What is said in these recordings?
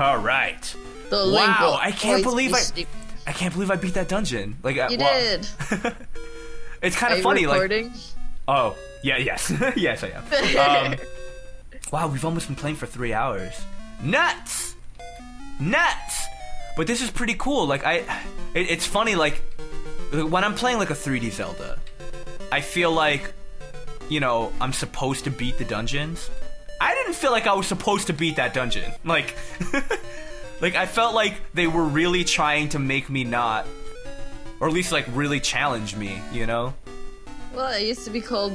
All right. The link Wow, I can't believe be I- stu- I can't believe I beat that dungeon. Like uh, You did. It's kind of funny. Like oh yeah yes yes I am. Um, wow, we've almost been playing for three hours. Nuts, nuts. But this is pretty cool. Like I, it, it's funny. Like when I'm playing like a 3D Zelda, I feel like, you know, I'm supposed to beat the dungeons. I didn't feel like I was supposed to beat that dungeon. Like, like I felt like they were really trying to make me not, or at least like really challenge me. You know? well, it used to be called,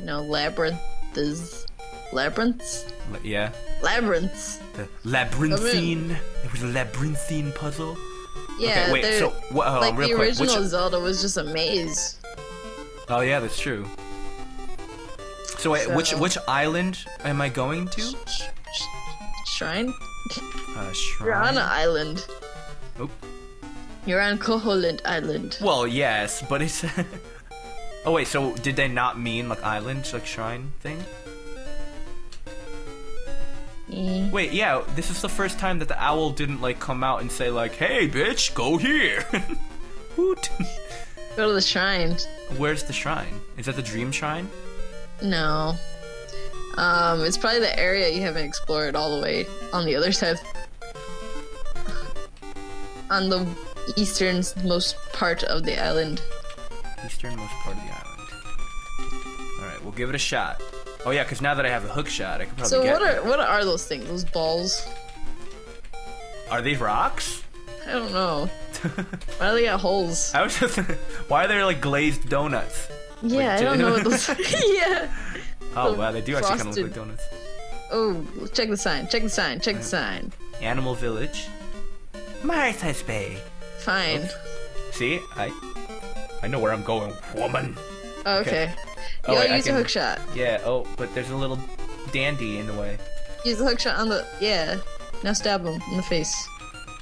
you know, labyrinths. Labyrinths? Like, Yeah. Labyrinths. The labyrinthine. It was a labyrinthine puzzle. Yeah, okay, wait. So, like the quick. original Zelda was just a maze. oh yeah, that's true. So wait, which So- which island am I going to? Sh- sh- Shrine? Uh, shrine. You're on an island. Oh. You're on Koholint Island. Well, yes, but it's. oh wait, so did they not mean like island, like shrine thing? Eh. Wait, yeah, this is the first time that the owl didn't like come out and say like, "Hey, bitch, go here." Hoot. Go to the shrine. Where's the shrine? Is that the dream shrine? No. Um, it's probably the area you haven't explored all the way on the other side. On the easternmost part of the island. Easternmost part of the island. All right, we'll give it a shot. Oh yeah, because now that I have the hook shot, I could probably So get. what are what are those things? Those balls? Are these rocks? I don't know. Why do they got holes? I was just. why are there like glazed donuts? Yeah, I don't know what those. yeah. Oh The wow, they do actually kind of look like donuts. Oh, check the sign. Check the sign. Check the sign. Animal Village. Martha's Bay. Fine. Oh, see, I, I know where I'm going, woman. Oh, okay. Oh, You wait, gotta I use can- a hook shot. Yeah. Oh, but there's a little dandy in the way. Use the hook shot on the. Yeah. Now stab him in the face.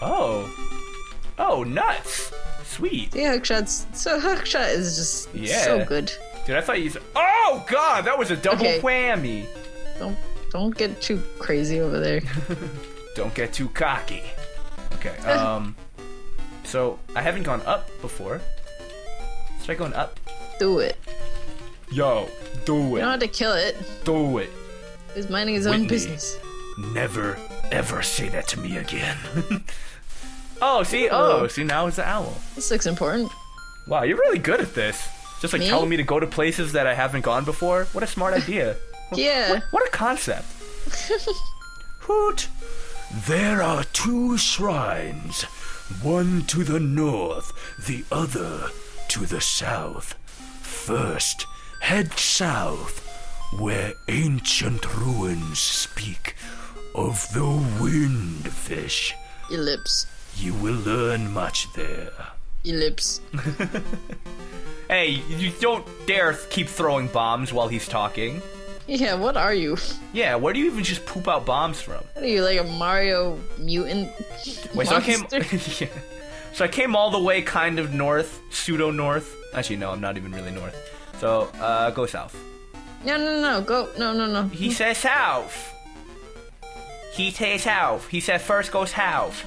Oh. Oh, nuts. Sweet. Yeah, hook shots. So hook shot is just Yeah. so good. Dude, I thought you. Said, oh God, that was a double Okay. whammy. Don't don't get too crazy over there. Don't get too cocky. Okay. Um. so I haven't gone up before. Let's try going up. Do it. Yo, do it. You don't have to kill it. Do it. He's minding his own business. Never ever say that to me again. oh, see, oh, see, now it's the owl. This looks important. Wow, you're really good at this. Just like Me? telling me to go to places that I haven't gone before. What a smart idea. Yeah. What a concept. Hoot. There are two shrines, one to the north, the other to the south. First, head south, where ancient ruins speak of the windfish. Ellipse. You will learn much there. Ellipse. Hey, you don't dare keep throwing bombs while he's talking. Yeah, what are you? Yeah, where do you even just poop out bombs from? What are you, like a Mario mutant? Wait, so I came. yeah. So I came all the way kind of north, pseudo north. Actually, no, I'm not even really north. So, uh, go south. No, no, no, go. No, no, no. He says south. He says south. He said first go south.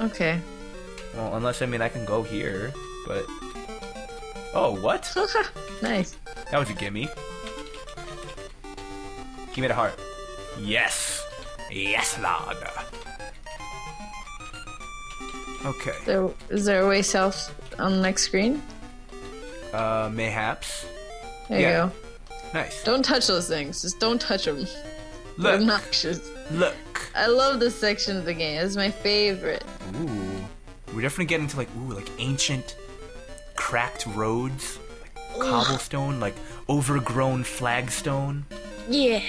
Okay. Well, unless I mean I can go here, but. Oh, what? nice. That was a gimme. Give me the heart. Yes. Yes, lord. Okay. There, is there a way south on the next screen? Uh, mayhaps. There Yeah. you go. Nice. Don't touch those things. Just don't touch them. They're obnoxious. Look. I love this section of the game. It's my favorite. We're definitely getting to like ooh, like ancient cracked roads, like cobblestone, like overgrown flagstone, Yeah.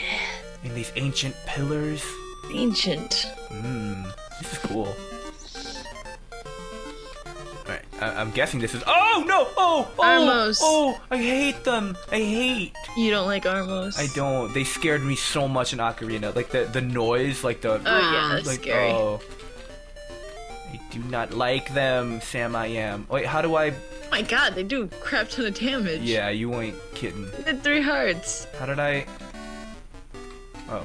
and these ancient pillars. Ancient. Mmm. This is cool. Alright, I- I'm guessing this is. Oh no! Oh! Oh! Armos. Oh! I hate them! I hate! You don't like Armos? I don't. They scared me so much in Ocarina. Like the the noise, like the. Oh, yeah, that's like, scary. Oh. Do not like them, Sam. I am. Wait, how do I? Oh my god, they do a crap ton of damage. Yeah, you ain't kidding. They did three hearts. How did I? Oh,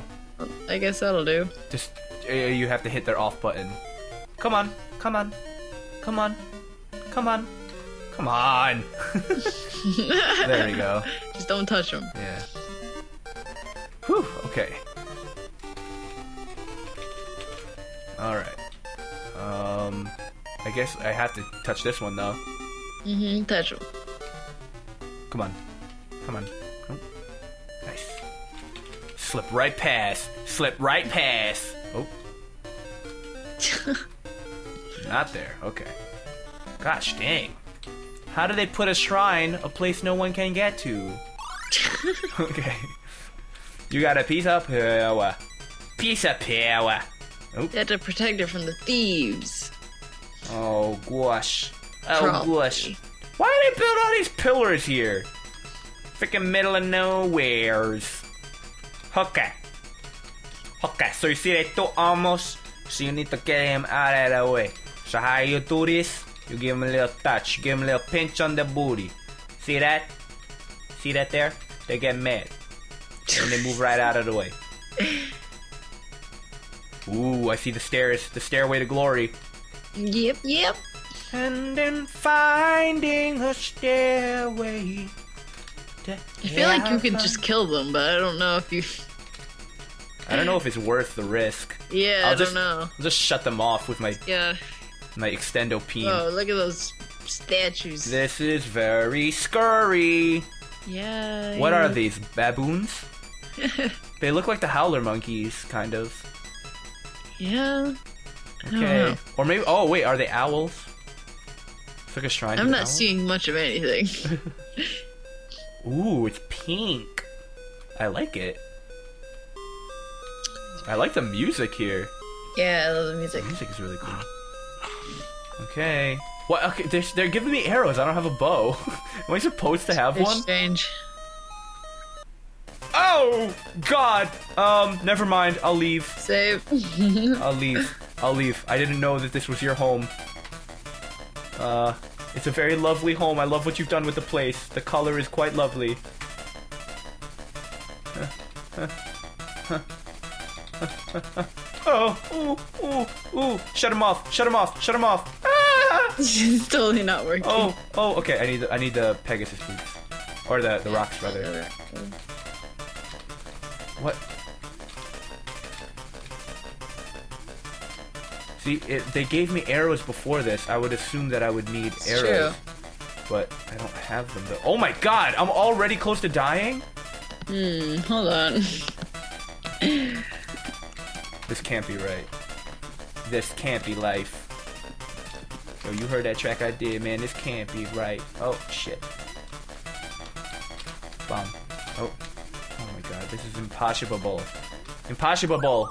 I guess that'll do. just uh, you have to hit their off button. Come on, come on, come on, come on, come on. there we go. Just don't touch them. Yeah. Whew, okay. I guess I have to touch this one though. Mm-hmm. Touch them. Come on. Come on. Oh. Nice. Slip right past. Slip right past. Oh. Not there. Okay. Gosh dang. How do they put a shrine a place no one can get to? okay. You got a piece of power. Piece of power. Oh, You have to protect it from the thieves. Oh gosh. Oh Probably. gosh. Why do they build all these pillars here? Freaking middle of nowheres. Okay. Okay, so you see they took almost, so you need to get him out of the way. So how you do this? You give him a little touch, you give him a little pinch on the booty. See that? See that there? They get mad. And they move right out of the way. Ooh, I see the stairs, the stairway to glory. Yep, yep. And then finding a stairway. to I feel like you could just kill them, but I don't know if you. I don't know if it's worth the risk. Yeah, I'll I just, don't know. I'll just shut them off with my Yeah. my extendo peen. Oh, look at those statues. This is very scurry. yeah. What are these baboons? they look like the howler monkeys, kind of. Yeah. Okay. Or maybe. Oh wait, are they owls? It's like a shrine. I'm not owls? seeing much of anything. Ooh, it's pink. I like it. I like the music here. yeah, I love the music. The music is really cool. Okay. What? Okay, they're, they're giving me arrows. I don't have a bow. Am I supposed to have It's one? strange. Oh God. Um. Never mind. I'll leave. Save. I'll leave. I'll leave. I didn't know that this was your home. Uh, it's a very lovely home. I love what you've done with the place. The color is quite lovely. oh, ooh, ooh, ooh! Shut him off! Shut him off! Shut him off! Ah! it's totally not working. Oh, oh, okay. I need, the, I need the Pegasus boots, or the the rocks rather. What? See, it, they gave me arrows before this. I would assume that I would need arrows. But I don't have them though. Oh my god, I'm already close to dying? Hmm, hold on. This can't be right. This can't be life. Yo, you heard that track I did, man. This can't be right. Oh, shit. Bomb. Oh. Oh my god, this is impossible. Impossible.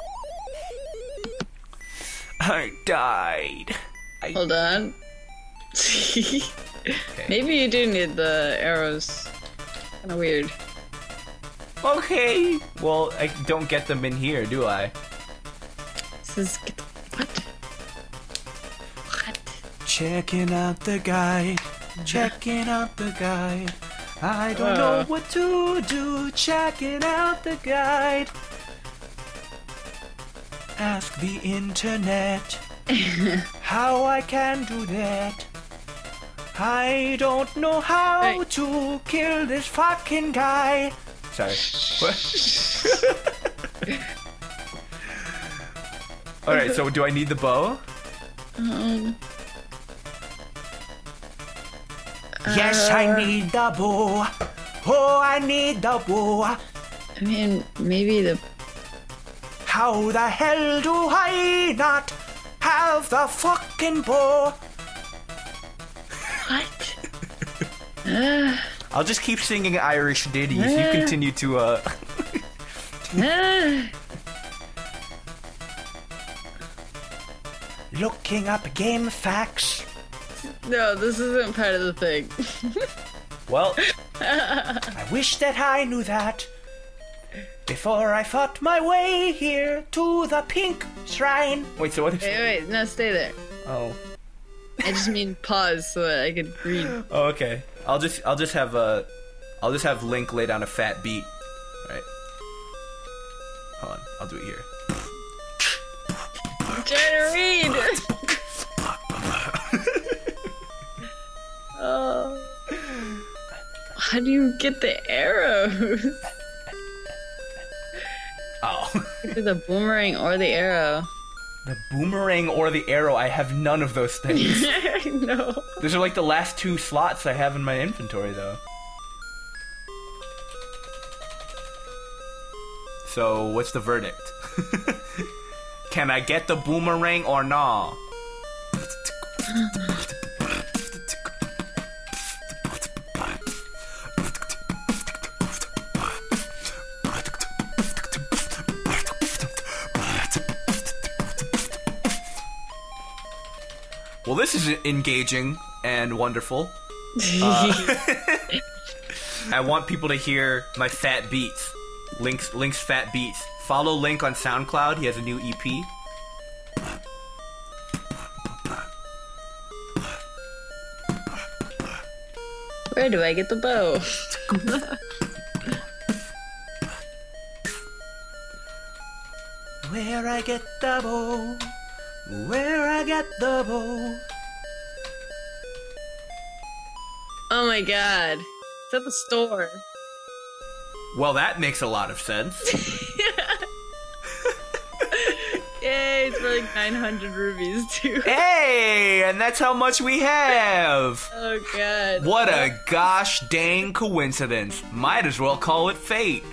I died. I Hold on. Maybe you do need the arrows. Kind of weird. Okay. Well, I don't get them in here, do I? This is what? What? Checking out the guide. Checking out the guide. I don't know Uh. what to do. Checking out the guide. Ask the internet how I can do that. I don't know how Hey. to kill this fucking guy. Sorry. What? Alright, so do I need the bow? Um. Yes, I need the bow. Oh, I need the bow. I mean, maybe the. How the hell do I not have the fucking bow? What? uh, I'll just keep singing Irish ditties. You continue to, uh. uh, Looking up game facts. no, this isn't part of the thing. Well, I wish that I knew that before I fought my way here to the pink shrine. Wait, so what is. wait, wait, no, stay there. Oh. I just mean pause so that I could read. Oh, okay. I'll just I'll just have uh I'll just have Link lay down a fat beat. Right. Hold on, I'll do it here. I'm trying to read. oh. How do you get the arrows? Oh. The boomerang or the arrow. the boomerang or the arrow, I have none of those things. I know. Those are like the last two slots I have in my inventory, though. So, what's the verdict? Can I get the boomerang or nah? Well, this is engaging and wonderful. Uh, I want people to hear my fat beats. Link's Link's fat beats. Follow Link on SoundCloud. He has a new EP. Where do I get the bow? Where I get the bow, where I get the bow. Oh my god. It's at the store. Well, that makes a lot of sense. Yay, it's for like 900 rubies too. hey, and that's how much we have. Oh god. What a gosh dang coincidence. Might as well call it fate.